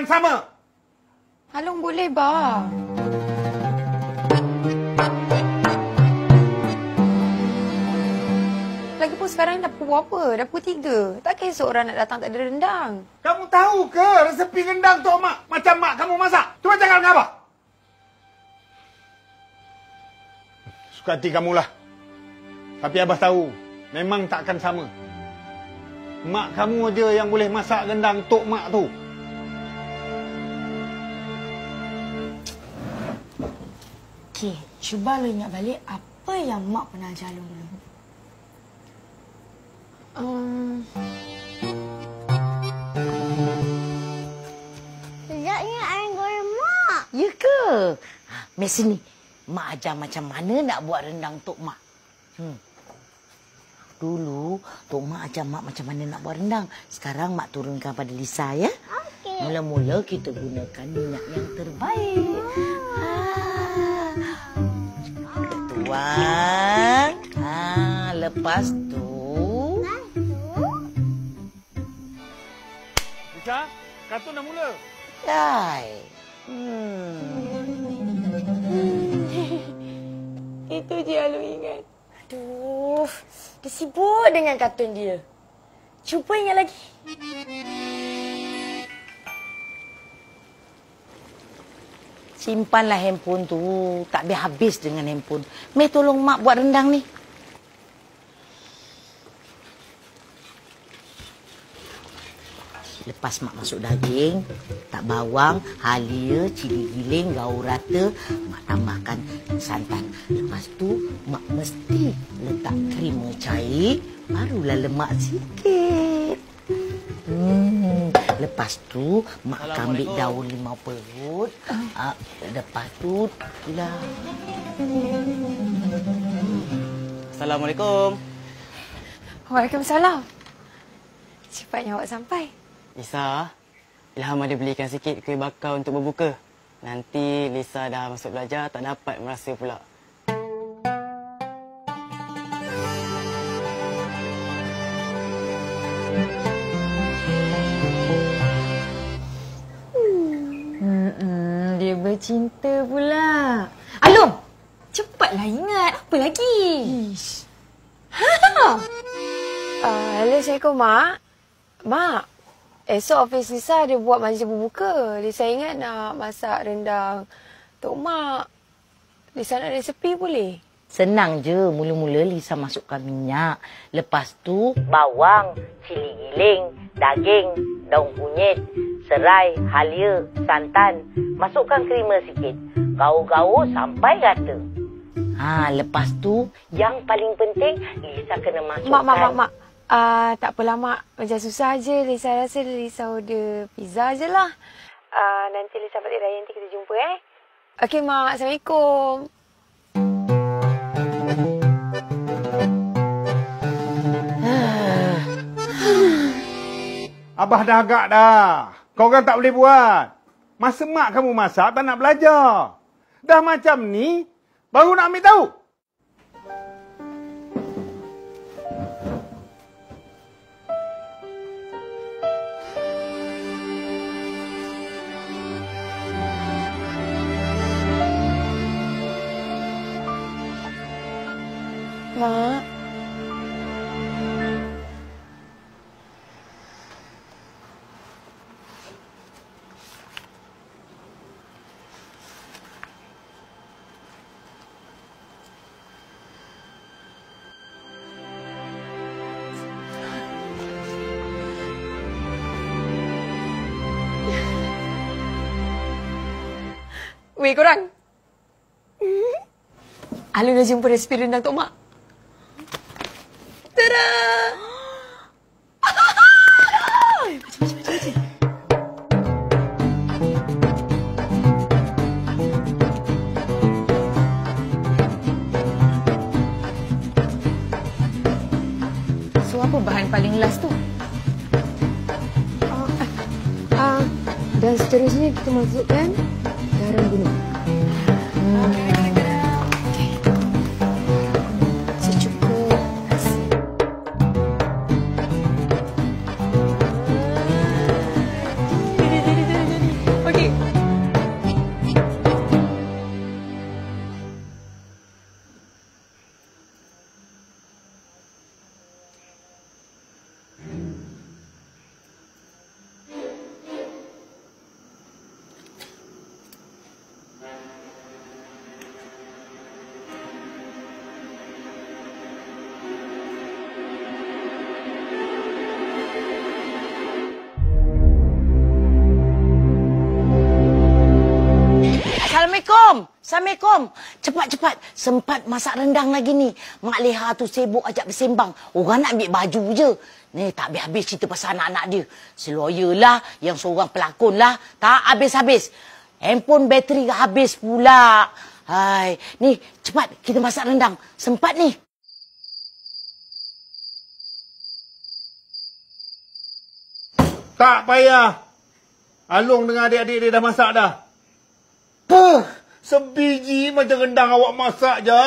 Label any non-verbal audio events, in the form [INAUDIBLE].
takkan sama. Halong boleh, ba? Lagipun sekarang dah pukul apa? Dah pukul tiga. Takkan esok orang nak datang tak ada rendang. Kamu tahu ke resepi rendang Tok Mak macam mak kamu masak? Cuba cakap dengan Abah. Suka hati kamulah. Tapi Abah tahu, memang takkan sama. Mak kamu aja yang boleh masak rendang Tok Mak tu. Okey, cuba lo ingat balik apa yang mak pernah ajar lo dulu. Um, Sedapnya ayam goreng mak. Ya ke? Mai sini. Mak ajar macam mana nak buat rendang Tok Mak. Hmm. Dulu, Tok Mak ajar Mak macam mana nak buat rendang. Sekarang Mak turunkan pada Lisa ya. Okey. Mula-mula kita gunakan minyak yang terbaik. Ha. Tuang. Ha, lepas tu... Bisa? Kartun dah mula. Yai. Hmm. itu je yang lu ingat. Aduh, dia sibuk dengan kartun dia. Cuba ingat lagi. Simpanlah handphone tu. Tak habis-habis dengan handphone. Mei tolong mak buat rendang ni. Lepas mak masuk daging, tak bawang, halia, cili giling, gaul rata, mak tambahkan santan. Lepas tu, mak mesti letak krim cair, barulah lemak sikit. Hmm. Lepas tu, mak ambil daun limau perut. Ah, lepas tu, lah. Assalamualaikum. Waalaikumsalam. Cepatnya awak sampai. Lisa, Ilham ada belikan sikit kuih bakar untuk berbuka. Nanti Lisa dah masuk belajar tak dapat merasa pula. Bercinta pula. Alung, cepatlah ingat. Apa lagi? Ish. Ha. [LAUGHS] Uh, hello, Assalamualaikum, Mak. Mak, esok ofis Lisa ada buat majlis berbuka. Lisa ingat nak masak rendang Tok Mak. Lisa nak resepi boleh? Senang je. Mula-mula Lisa masukkan minyak. Lepas tu bawang, cili giling, daging, daun kunyit, serai, halia, santan. Masukkan krima sikit. Gaul-gaul sampai rata. Ha, lepas tu yang paling penting Lisa kena masukkan. Mak, mak, mak, mak. Uh, tak apalah, Mak. Macam susah je. Lisa rasa Lisa order pizza je lah. Uh, nanti Lisa balik raya nanti kita jumpa eh. Okey, Mak. Assalamualaikum. Abah dah agak dah. Kau kan tak boleh buat. Masa mak kamu masak tak nak belajar. Dah macam ni, baru nak ambil tahu. Mak. Weh korang. Alun dah jumpa resipi rendang Tok Mak. Tada! So apa bahan paling last tu? Ah, dan seterusnya kita masukkan Amém. Assalamualaikum. Cepat-cepat. Sempat masak rendang lagi ni. Mak Leha tu sibuk ajak bersembang. Orang nak ambil baju je. Ni tak habis-habis cerita pasal anak-anak dia. Si lawyer lah, yang seorang pelakon lah. Tak habis-habis. Handphone bateri habis pula. Hai, ni cepat kita masak rendang. Sempat ni. Tak payah. Alung dengan adik-adik dia dah masak dah. Puh, sebiji macam rendang awak masak je.